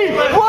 Hey!